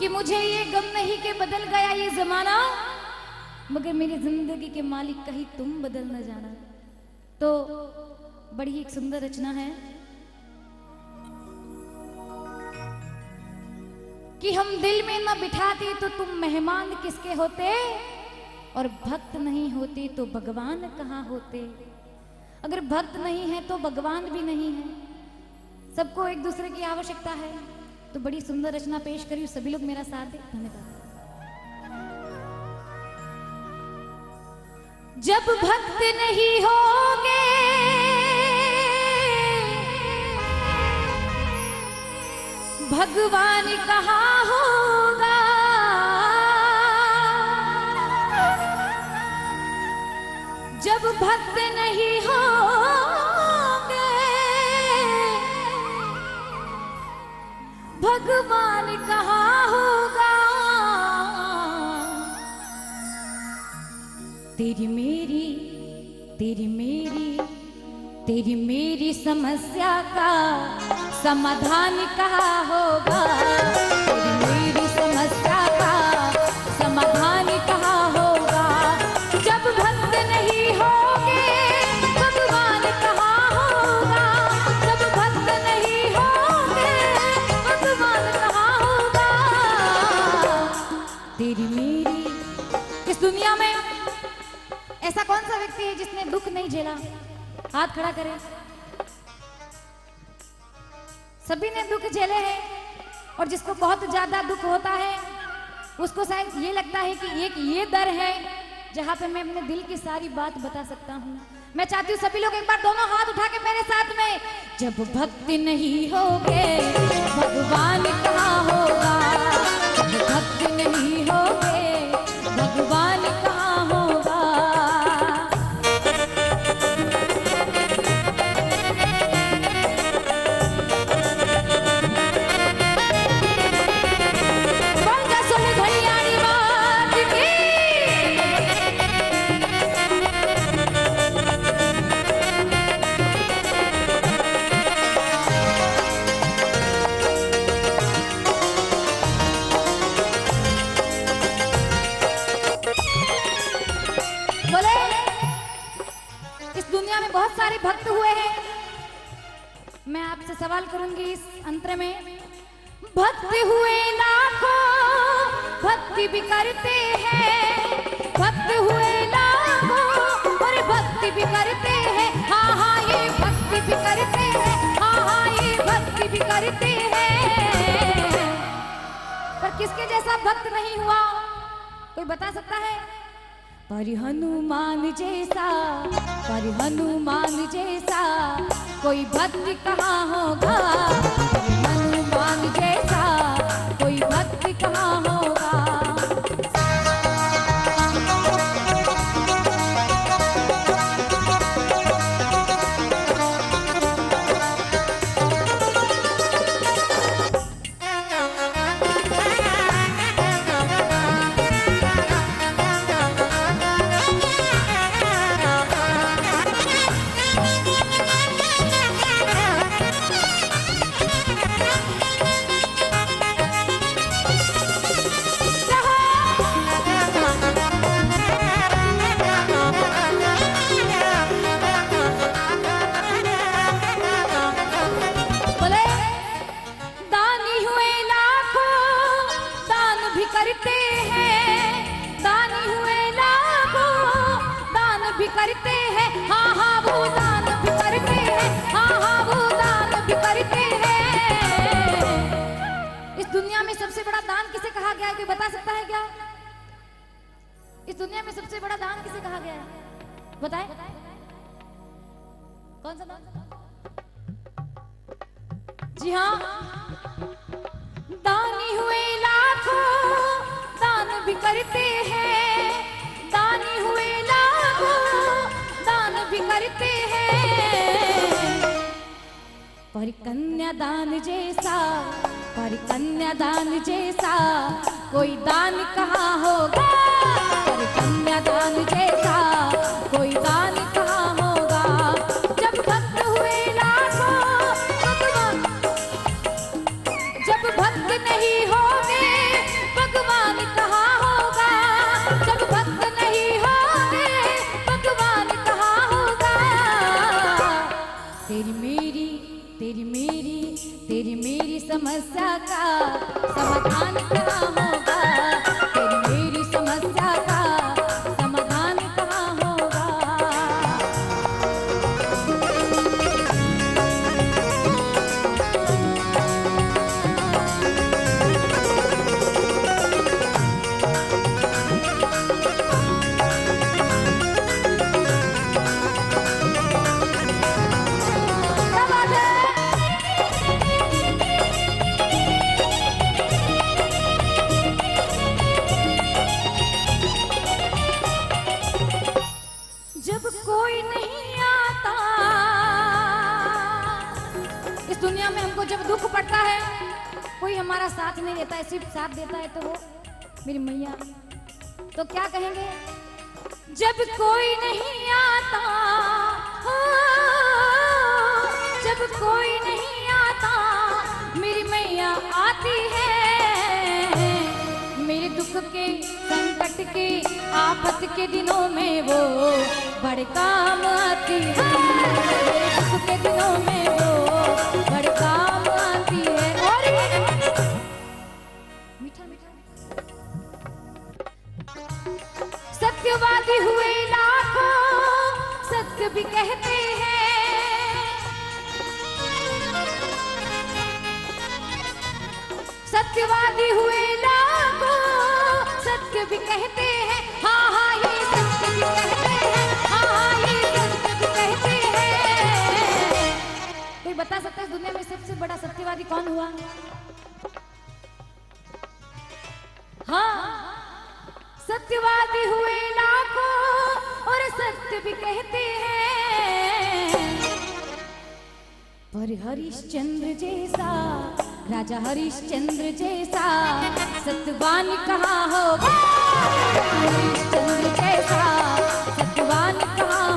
कि मुझे ये गम नहीं के बदल गया ये जमाना, मगर मेरी ज़िंदगी के मालिक कहीं तुम बदल न जाना। तो बड़ी एक सुंदर रचना है कि हम दिल में न बिठाते तो तुम मेहमान किसके होते, और भक्त नहीं होते तो भगवान कहाँ होते। अगर भक्त नहीं है तो भगवान भी नहीं है। सबको एक दूसरे की आवश्यकता है। तो बड़ी सुंदर रचना पेश करी सभी लोग मेरा साथ दें। धन्यवाद। जब भक्त नहीं होगे, भगवान कहाँ होगा? जब भक्त नहीं होंगे भगवान कहा होगा? तेरी मेरी तेरी मेरी तेरी मेरी समस्या का समाधान कहा होगा? ऐसा कौन सा व्यक्ति है जिसने दुख नहीं झेला? हाथ खड़ा करें। सभी ने दुख झेले हैं और जिसको बहुत ज़्यादा दुख होता है, उसको शायद ये लगता है कि एक ये दर है जहाँ पे मैं अपने दिल की सारी बात बता सकता हूँ। मैं चाहती हूँ सभी लोग एक बार दोनों हाथ उठा के मेरे साथ में, जब भक्ति नहीं होगे, भगवान कहाँ होगा? भक्ति नहीं में बहुत सारे भक्त हुए हैं। मैं आपसे सवाल करूँगी इस अंतर में। भक्त हुए लाखों, भक्ति भी करते हैं। भक्त हुए लाखों, और भक्ति भी करते हैं। हाँ हाँ ये भक्ति भी करते हैं। हाँ हाँ ये भक्ति भी करते हैं। पर किसके जैसा भक्त नहीं हुआ? कोई बता सकता है? पर हनुमान जैसा पर हनुमान जैसा कोई भक्त कहाँ होगा? दान गया है, कोई बता सकता है क्या? इस दुनिया में सबसे बड़ा दान किसे कहा गया है? बताए। कौन सा दान? जी हाँ। दानी हुए लाखों दान भी करते हैं। दानी हुए लाखों दान भी करते हैं। पर कन्यादान जैसा पर कन्यादान जैसा कोई दान कहाँ होगा? समस्या का समाधान कहाँ साथ नहीं देता है, सिर्फ़ साथ देता है तो वो मेरी मैया। तो क्या कहेंगे? जब कोई नहीं आता जब कोई नहीं आता, मेरी मैया आती है। मेरे दुख के संकट के आफत के दिनों में वो बड़े काम आती है। दुख के दिनों में वो बता सकता है दुनिया में सबसे बड़ा सत्यवादी कौन हुआ? हाँ सत्यवादी हुए लाखों और सत्य भी कहते हैं। पर हरिश्चंद्र जैसा राजा हरिश्चंद्र जैसा सतवान कहाँ होगा? हरिश्चंद्र जैसा सतवान कहाँ